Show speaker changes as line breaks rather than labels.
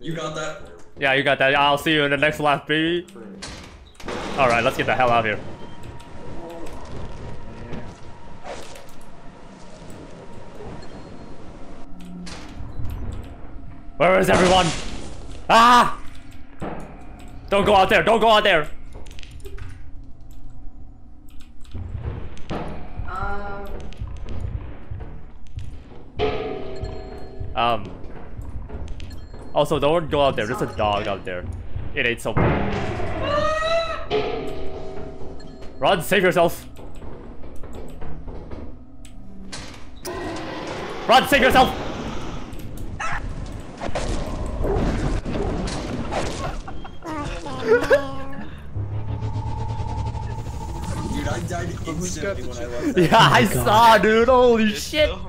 You got that?
Yeah, you got that. I'll see you in the next lap, baby. Alright, let's get the hell out of here. Where is everyone? Ah! Don't go out there, don't go out there! Um. Um, also, don't go out there. There's a dog out there. It ate something. Run, save yourself. Run, save yourself.
Dude, I died instantly when I left that.
Yeah, I saw, dude. Holy shit.
So